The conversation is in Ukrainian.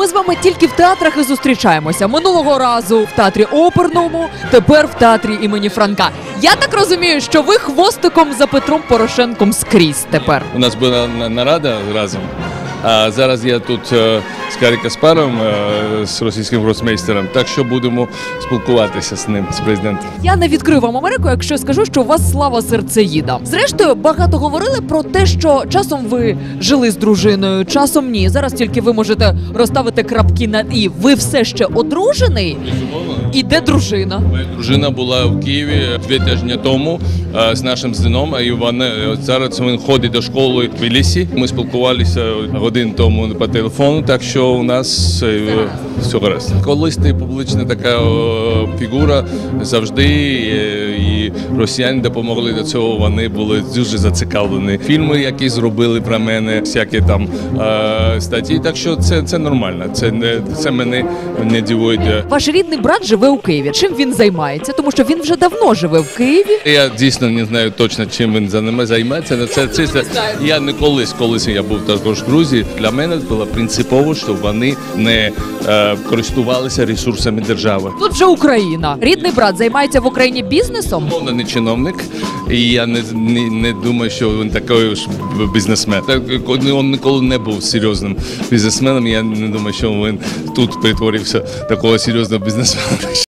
Ми з вами тільки в театрах і зустрічаємося. Минулого разу в театрі оперному, тепер в театрі імені Франка. Я так розумію, що ви хвостиком за Петром Порошенком скрізь тепер. У нас була нарада разом. А зараз я тут е, з Карі Каспаром, е, з російським гросмейстером, так що будемо спілкуватися з ним, з президентом. Я не відкрию вам Америку, якщо скажу, що у вас слава серцеїда. Зрештою, багато говорили про те, що часом ви жили з дружиною, часом ні. Зараз тільки ви можете розставити крапки на і. Ви все ще одружений? І де дружина? Моя дружина була в Києві дві тижні тому е, з нашим сином, і вони е, зараз він ходить до школи в Тбілісі. Ми спілкувалися годин тому по телефону, так що у нас е, все гаразд. Колись ти публічна така фігура завжди, е, і росіяни допомогли до цього. Вони були дуже зацікавлені. Фільми, які зробили про мене, всякі там е, статті. Так що це, це нормально. Це не це мене не дивує. Ваш рідний брат живе у Києві. Чим він займається? Тому що він вже давно живе в Києві. Я дійсно не знаю точно, чим він за ними займається. але Це, це, це, я не колись, колись я був також в Грузії. Для мене було принципово, щоб вони не е, користувалися ресурсами держави. Тут вже Україна. Рідний брат займається в Україні бізнесом. Мовно не чиновник, і я не, не, не думаю, що він такий ж бізнесмен. Так, він ніколи не був серйозним бізнесменом. Я не думаю, що він тут перетворився такого серйозного бізнесмена.